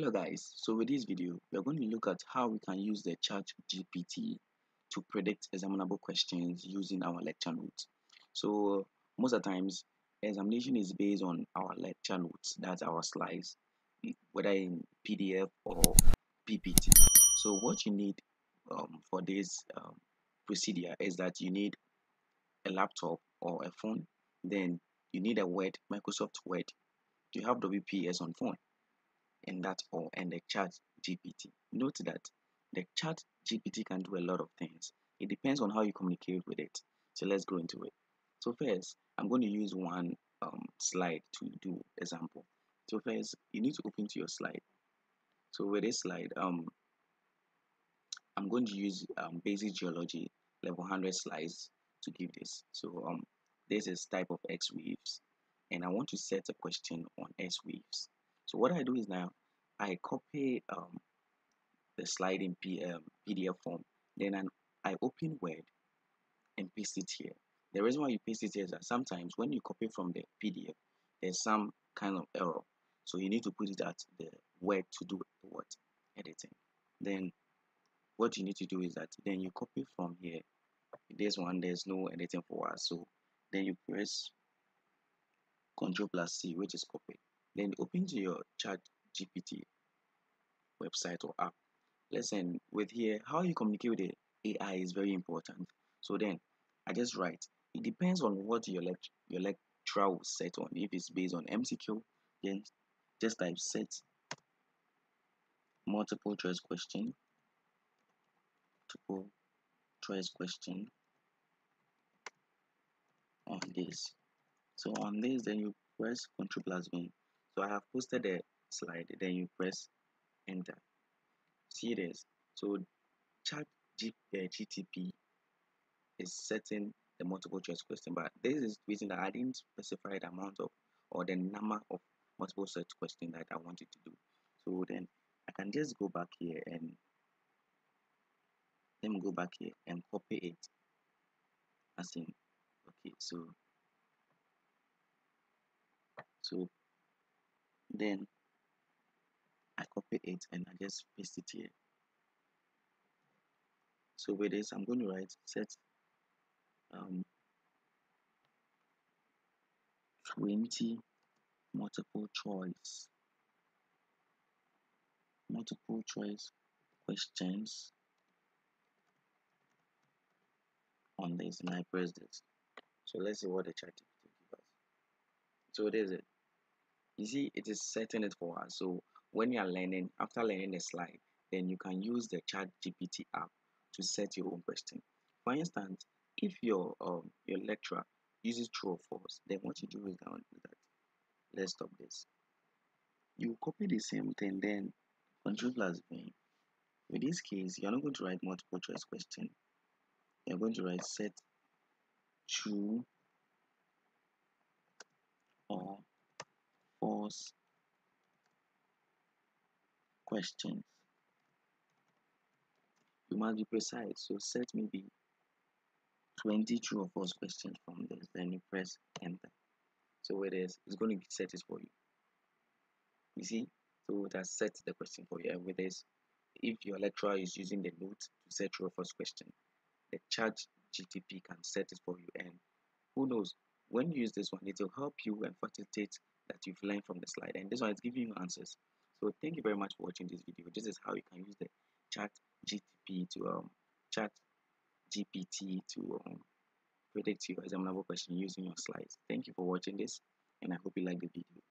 Hello guys, so with this video, we are going to look at how we can use the chat GPT to predict examinable questions using our lecture notes. So most of the times, examination is based on our lecture notes, that's our slides, whether in PDF or PPT. So what you need um, for this um, procedure is that you need a laptop or a phone, then you need a Word, Microsoft Word. You have WPS on phone and that all and the chat GPT. Note that the chat GPT can do a lot of things. It depends on how you communicate with it. So let's go into it. So first, I'm going to use one um, slide to do example. So first, you need to open to your slide. So with this slide, um, I'm going to use um, basic geology level 100 slides to give this. So um, this is type of X waves, and I want to set a question on S waves. So what I do is now I copy um, the slide in P, um, PDF form, then I open Word and paste it here. The reason why you paste it here is that sometimes when you copy from the PDF, there's some kind of error. So you need to put it at the Word to do what? Editing. Then what you need to do is that then you copy from here. This one, there's no editing for us. So then you press Control plus C, which is copy then open to your chat gpt website or app. Listen with here how you communicate with the ai is very important. So then i just write it depends on what your lect your lecturer will set on. If it's based on mcq then just type set multiple choice question multiple choice question on this. So on this then you press control plus v so I have posted a slide then you press enter. See this? So chat G, uh, GTP is setting the multiple choice question but this is the reason that I didn't specify the amount of or the number of multiple choice question that I wanted to do. So then I can just go back here and let me go back here and copy it. As in okay so so then I copy it and I just paste it here. So with this I'm going to write set um, 20 multiple choice. Multiple choice questions on this and I press this. So let's see what the chat gives us. So there's it. You see it is setting it for us. So when you are learning after learning the slide then you can use the chat gpt app to set your own question. For instance if your um your lecturer uses true or false then what you do is down that let's stop this. You copy the same thing then control plus v. In this case you're not going to write multiple choice question. You're going to write set true or false questions. You must be precise, so set maybe 20 true or false questions from this, then you press enter. So it is, it's going to be set it for you. You see, so it has set the question for you. And with this, if your lecturer is using the note to set true or false question, the chat GTP can set it for you. And who knows, when you use this one, it will help you and facilitate that you've learned from the slide and this one is giving you answers so thank you very much for watching this video. This is how you can use the chat gtp to um chat gpt to um, predict your exam level question using your slides. Thank you for watching this and i hope you like the video